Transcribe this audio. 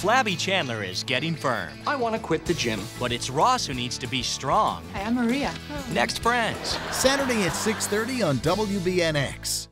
flabby Chandler is getting firm. I want to quit the gym. But it's Ross who needs to be strong. Hi, I'm Maria. Next Friends. Saturday at 6:30 on WBNX.